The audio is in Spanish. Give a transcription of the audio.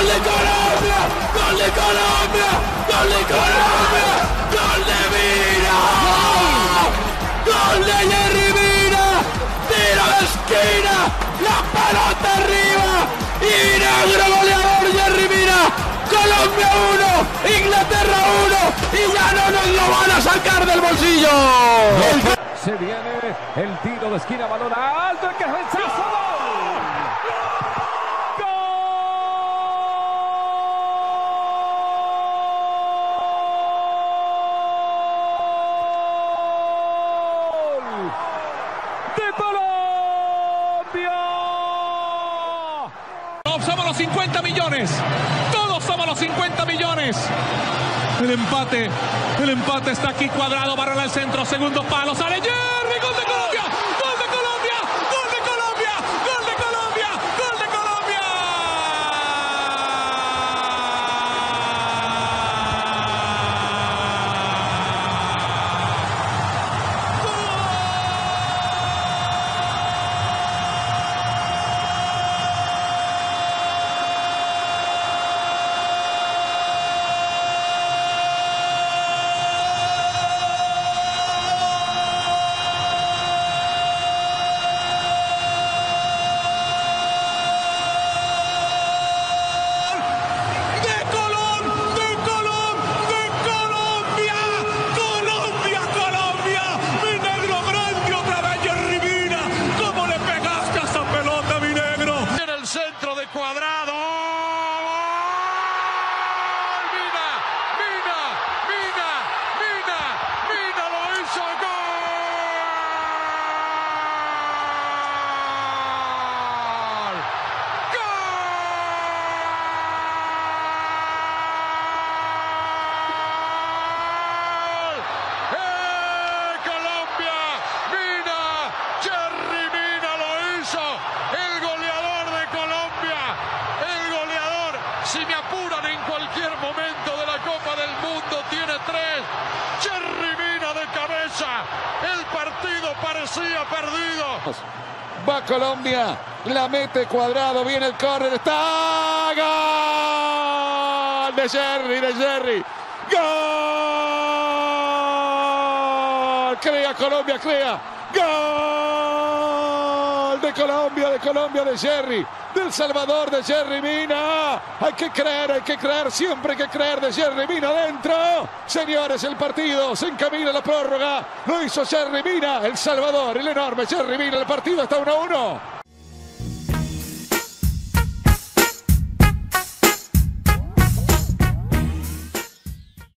¡Gol de Colombia! ¡Gol de Colombia! ¡Gol de Colombia! ¡Gol de Mira! ¡Gol de Jerry Mira! ¡Tiro de esquina! ¡La pelota arriba! ¡Y negro goleador Jerry Mira! Colombia 1, Inglaterra 1 y ya no nos lo van a sacar del bolsillo. Se viene el tiro de esquina, balón alto, el cabezazo. Somos los 50 millones. Todos somos los 50 millones. El empate, el empate está aquí cuadrado, barra al centro, segundo palo, sale Jerry, parecía perdido. Va Colombia, la mete cuadrado, viene el córner, está gol de Jerry, de Jerry, gol, crea Colombia, crea, gol de Colombia, de Colombia, de Jerry, del Salvador, de Jerry Mina, hay que creer, hay que creer, siempre hay que creer de Jerry Mina adentro, señores, el partido se encamina a la prórroga, lo hizo Jerry Mina, el Salvador, el enorme Jerry Mina, el partido está 1 a 1.